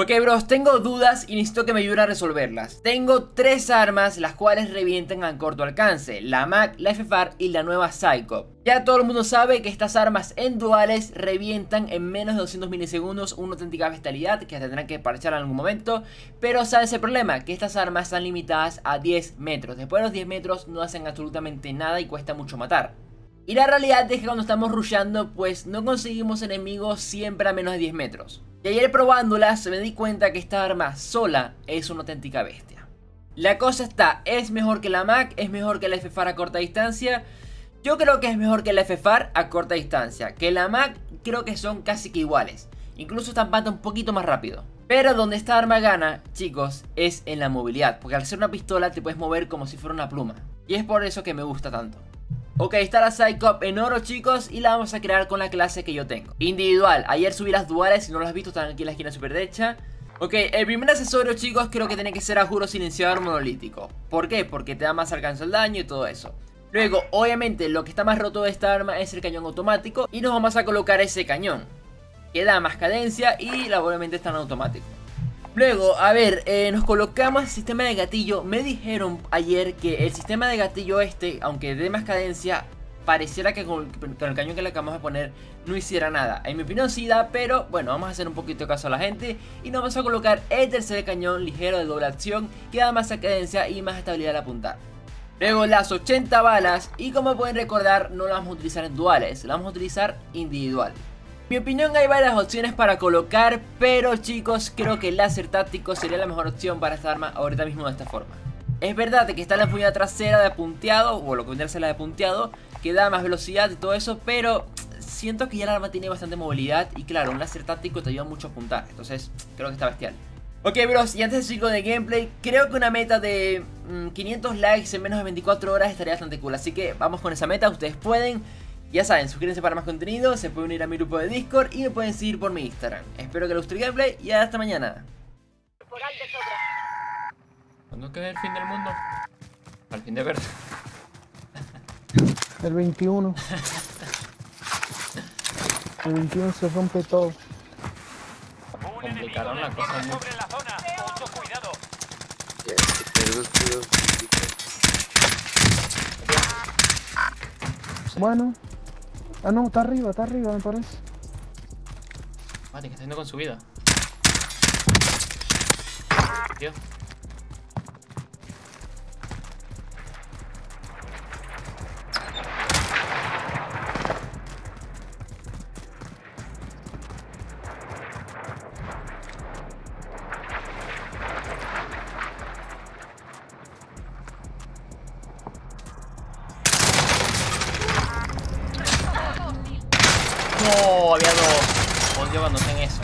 Ok bros, tengo dudas y necesito que me ayuden a resolverlas. Tengo tres armas las cuales revientan a corto alcance. La MAC, la FFAR y la nueva Psycho. Ya todo el mundo sabe que estas armas en duales revientan en menos de 200 milisegundos Una auténtica bestialidad que tendrán que parchar en algún momento. Pero ¿sabes el problema? Que estas armas están limitadas a 10 metros. Después de los 10 metros no hacen absolutamente nada y cuesta mucho matar. Y la realidad es que cuando estamos rushando pues no conseguimos enemigos siempre a menos de 10 metros y ayer probándolas me di cuenta que esta arma sola es una auténtica bestia. La cosa está, ¿es mejor que la MAC? ¿Es mejor que la FFAR a corta distancia? Yo creo que es mejor que la FFAR a corta distancia. Que la MAC creo que son casi que iguales. Incluso esta un poquito más rápido. Pero donde esta arma gana, chicos, es en la movilidad. Porque al ser una pistola te puedes mover como si fuera una pluma. Y es por eso que me gusta tanto. Ok, está la Psychop en oro chicos y la vamos a crear con la clase que yo tengo. Individual, ayer subí las duales, si no las has visto están aquí en la esquina super derecha. Ok, el primer accesorio chicos creo que tiene que ser a juro silenciador monolítico. ¿Por qué? Porque te da más alcance al daño y todo eso. Luego, obviamente, lo que está más roto de esta arma es el cañón automático Y nos vamos a colocar ese cañón Que da más cadencia y obviamente está en automático Luego, a ver, eh, nos colocamos el sistema de gatillo. Me dijeron ayer que el sistema de gatillo este, aunque dé más cadencia, pareciera que con, el cañón que le acabamos de poner no hiciera nada. En mi opinión sí da, pero bueno, vamos a hacer un poquito de caso a la gente. Y nos vamos a colocar el tercer cañón ligero de doble acción, que da más cadencia y más estabilidad al apuntar. Luego las 80 balas, y como pueden recordar, no las vamos a utilizar en duales, las vamos a utilizar individual mi opinión hay varias opciones para colocar, pero chicos, creo que el láser táctico sería la mejor opción para esta arma ahorita mismo de esta forma. Es verdad que está la empuñada trasera de punteado, o lo que vendría a ser la de punteado, que da más velocidad y todo eso, pero siento que ya el arma tiene bastante movilidad y claro, un láser táctico te ayuda mucho a apuntar, entonces creo que está bestial. Ok bros, y antes de seguir con el gameplay, creo que una meta de 500 mm, likes en menos de 24 horas estaría bastante cool, así que vamos con esa meta, ustedes pueden. Ya saben, suscríbanse para más contenido, se pueden unir a mi grupo de Discord y me pueden seguir por mi Instagram. Espero que les guste el gameplay y hasta mañana. ¿Cuándo queda el fin del mundo? Al fin de verdad. El 21. El 21 se rompe todo. Complicaron la cosa mucho. Bueno. Ah, no, está arriba, está arriba, me parece. Mati, que está haciendo con su vida. Tío. No, había dos. Odio cuando hacen eso.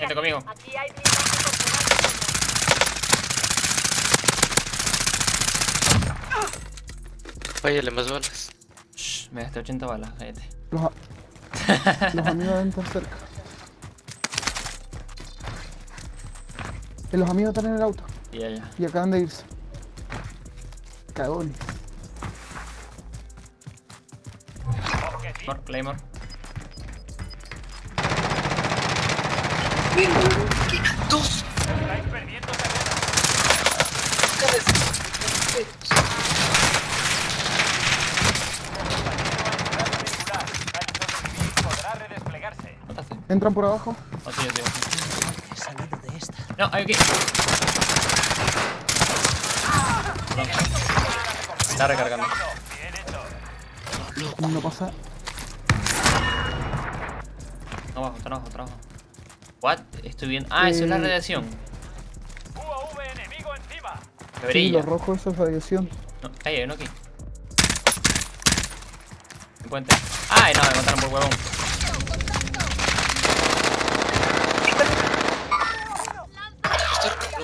Vente conmigo. Aquí hay más balas. Shh, me gasté 80 balas, cállate. Los, los amigos están cerca. Los amigos están en el auto. Ya, ya. Y acaban de irse. Cagones. Claymore, Claymore. ¡Dos! Entran por abajo. Oh, sí, sí, no, hay aquí. Está recargando. No pasa. Abajo, está abajo, está abajo. What? Estoy viendo. Ah, eso es la eh, radiación. Que Sí, lo rojo eso es radiación. No, hay uno aquí. Encuentre. Ay, no, me mataron por huevón.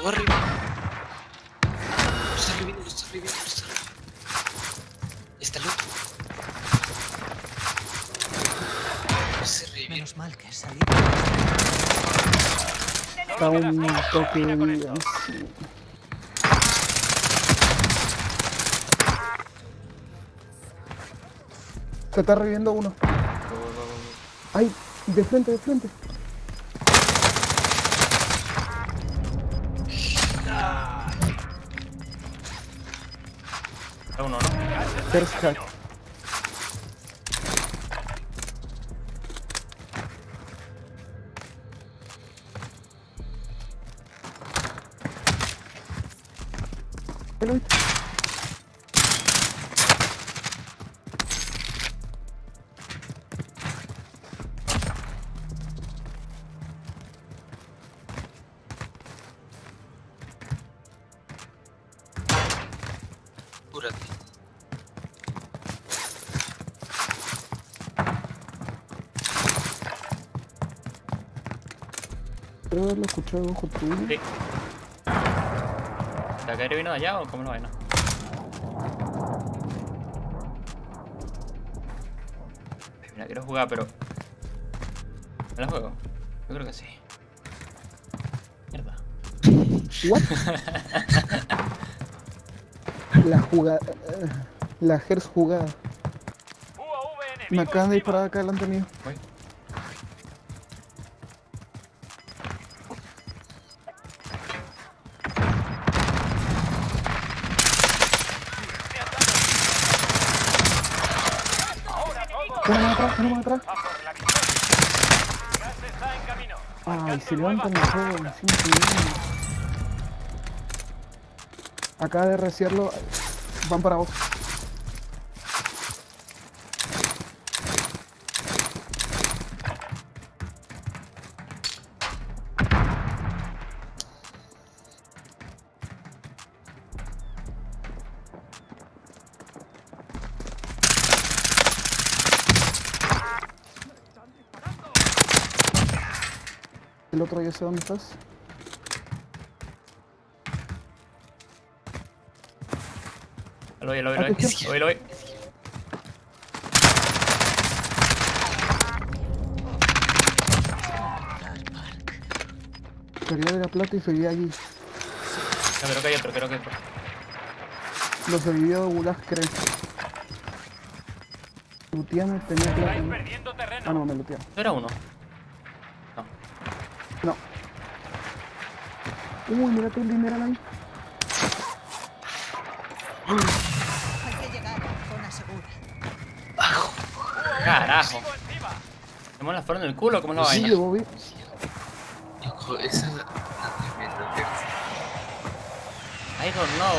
va arriba. Está reviviendo, está reviviendo, está reviviendo. Está loco. Menos mal que salí. Está un toque así. Se está reviviendo uno. Ay, de frente, de frente. Uno, ¿no? First hack. ¿Ya Creo haberlo escuchado ojo tuyo. Sí. ¿Te va a caer vino de allá o cómo lo vaina? Mira, quiero jugar, pero. ¿Me la juego? Yo creo que sí. Mierda. What? la jugada. La Gers jugada. Me acaban de disparar acá delante mío. Voy. Tenemos atrás, tenemos atrás. Ay, se levantan el juego encima subiendo. Acaba de reciarlo. Van para vos. El otro ya sé dónde estás. Lo voy, lo voy, lo voy. Atención. Lo voy, lo voy. Quería de la plata y seguía allí. No, creo que hay otro, creo que hay otro. Lo sobrevivió Gulag, creo. Luteame, tenía plata. Ah, no, me lutearon. ¿No era uno? No. No. Uy, mira el dineral ahí. Hay que llegar a la zona segura. Carajo. ¿Tenemos la flor en el culo? ¿Cómo es la Sí, vaina? lo vi. Loco, esa es la la tremenda. I don't know.